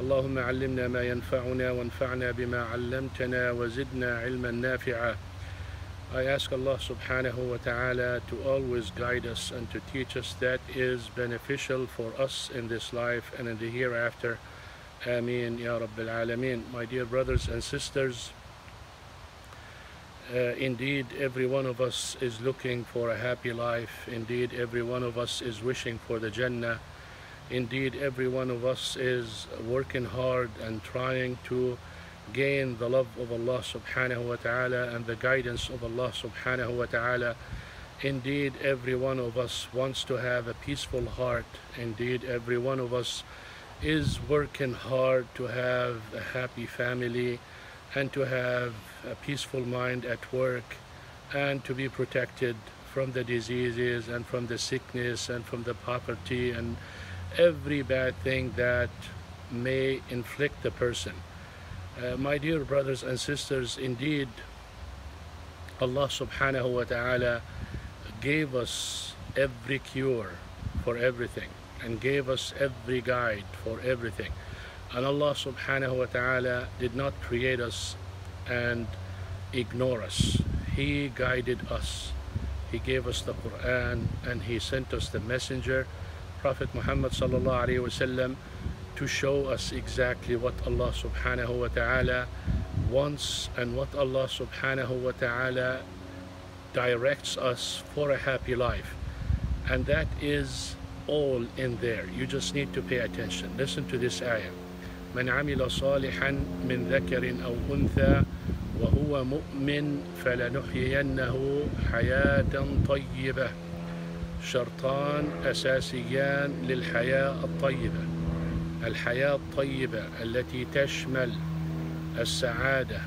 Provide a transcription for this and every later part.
اللهم علمنا ما ينفعنا وانفعنا بما علمتنا وزدنا علما نافعا I ask Allah subhanahu wa ta'ala to always guide us and to teach us that is beneficial for us in this life and in the hereafter. Ameen Ya Rabbil Alameen. My dear brothers and sisters, uh, indeed every one of us is looking for a happy life. Indeed every one of us is wishing for the Jannah. Indeed, every one of us is working hard and trying to gain the love of Allah subhanahu wa ta'ala and the guidance of Allah subhanahu wa ta'ala. Indeed, every one of us wants to have a peaceful heart. Indeed, every one of us is working hard to have a happy family and to have a peaceful mind at work and to be protected from the diseases and from the sickness and from the poverty and every bad thing that may inflict the person. Uh, my dear brothers and sisters, indeed, Allah subhanahu wa ta'ala gave us every cure for everything and gave us every guide for everything. And Allah subhanahu wa ta'ala did not create us and ignore us. He guided us. He gave us the Quran and He sent us the messenger Prophet Muhammad sallallahu alaihi wasallam to show us exactly what Allah subhanahu wa ta'ala wants and what Allah subhanahu wa ta'ala directs us for a happy life. And that is all in there. You just need to pay attention. Listen to this ayah. من عمل صالحا من ذكر أو أنثى وهو مؤمن فلنحيينه حياة طيبة شرطان أساسيان للحياة الطيبة. الحياة الطيبة التي تشمل السعادة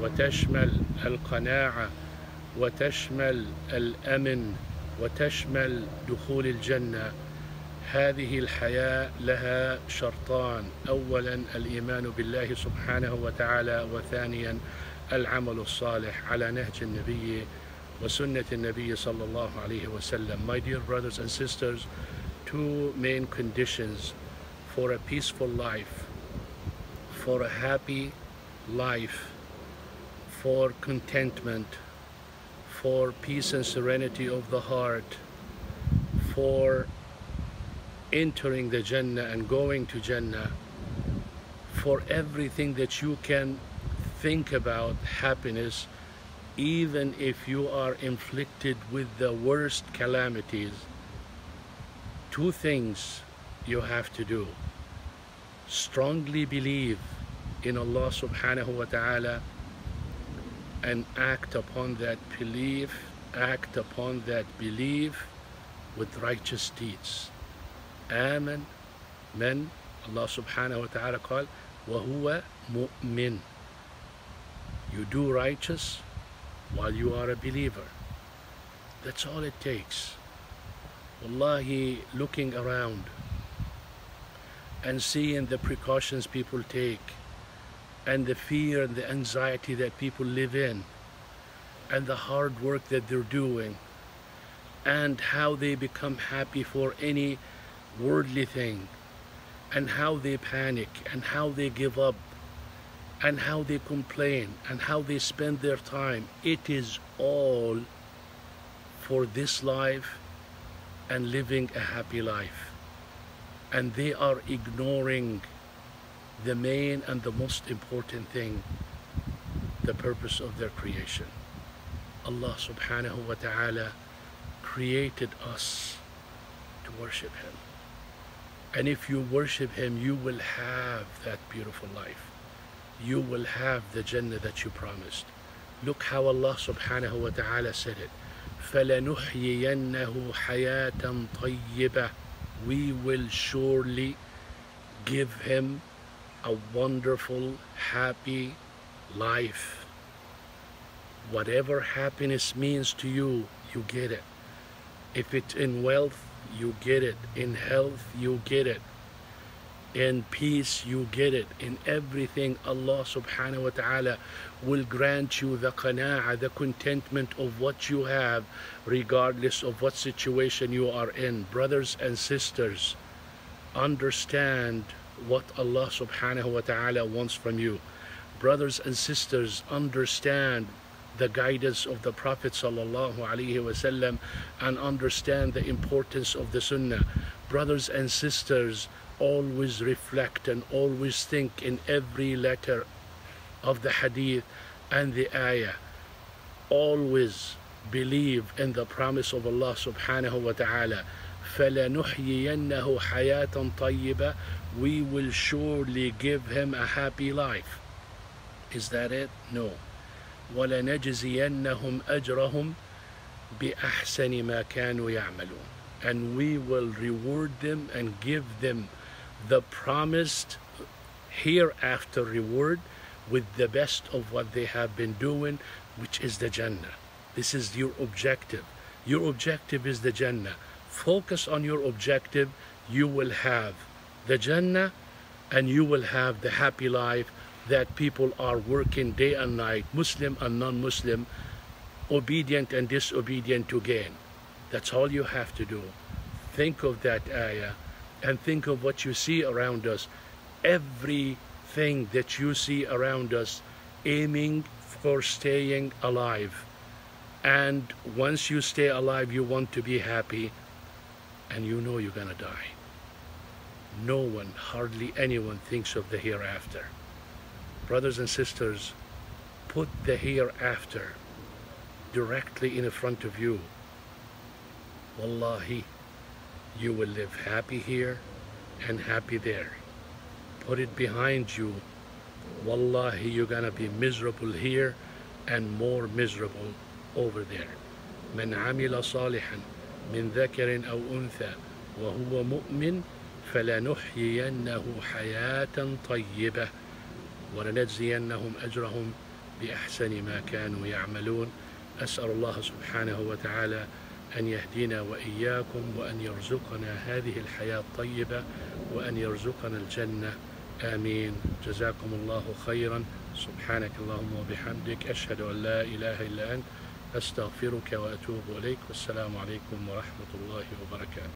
وتشمل القناعة وتشمل الأمن وتشمل دخول الجنة هذه الحياة لها شرطان. أولا الإيمان بالله سبحانه وتعالى وثانيا العمل الصالح على نهج النبي وسنة النبي صلى الله عليه وسلم. My dear brothers and sisters, two main conditions for a peaceful life, for a happy life, for contentment, for peace and serenity of the heart, for entering the Jannah and going to Jannah, for everything that you can think about happiness even if you are inflicted with the worst calamities, two things you have to do. Strongly believe in Allah subhanahu wa ta'ala and act upon that belief, act upon that belief with righteous deeds. Amen. Men, Allah subhanahu wa ta'ala called, وَهُوَ مُؤْمِن. You do righteous, while you are a believer. That's all it takes. Wallahi, looking around and seeing the precautions people take and the fear and the anxiety that people live in and the hard work that they're doing and how they become happy for any worldly thing and how they panic and how they give up and how they complain and how they spend their time. It is all for this life and living a happy life. And they are ignoring the main and the most important thing, the purpose of their creation. Allah subhanahu wa ta'ala created us to worship Him. And if you worship Him, you will have that beautiful life you will have the Jannah that you promised. Look how Allah subhanahu wa ta'ala said it. فَلَنُحْيِيَنَّهُ حَيَاةً طَيِّبَةً We will surely give him a wonderful, happy life. Whatever happiness means to you, you get it. If it's in wealth, you get it. In health, you get it. In peace, you get it. In everything, Allah subhanahu wa ta'ala will grant you the qana'ah, the contentment of what you have, regardless of what situation you are in. Brothers and sisters, understand what Allah subhanahu wa ta'ala wants from you. Brothers and sisters, understand the guidance of the Prophet sallallahu alaihi wasallam and understand the importance of the Sunnah brothers and sisters, always reflect and always think in every letter of the hadith and the ayah. Always believe in the promise of Allah subhanahu wa ta'ala. فَلَنُحْيِيَنَّهُ حَيَاةً We will surely give him a happy life. Is that it? No. وَلَنَجْزِيَنَّهُمْ أَجْرَهُمْ بِأَحْسَنِ مَا كَانُوا يَعْمَلُونَ and we will reward them and give them the promised hereafter reward with the best of what they have been doing, which is the Jannah. This is your objective. Your objective is the Jannah. Focus on your objective. You will have the Jannah and you will have the happy life that people are working day and night, Muslim and non-Muslim, obedient and disobedient to gain. That's all you have to do. Think of that ayah and think of what you see around us. Everything that you see around us aiming for staying alive. And once you stay alive, you want to be happy and you know you're gonna die. No one, hardly anyone thinks of the hereafter. Brothers and sisters, put the hereafter directly in front of you. Wallahi, you will live happy here and happy there. Put it behind you. Wallahi, you're gonna be miserable here and more miserable over there. من عمل صالحا من ذكر أو أنثى وهو مؤمن فلنحيينه حياة طيبة ولنجزينهم أجرهم بأحسن ما كانوا يعملون أسأل الله سبحانه وتعالى أن يهدينا وإياكم وأن يرزقنا هذه الحياة الطيبة وأن يرزقنا الجنة. آمين. جزاكم الله خيرا. سبحانك اللهم وبحمدك. أشهد أن لا إله إلا أنت. أستغفرك وأتوب إليك. والسلام عليكم ورحمة الله وبركاته.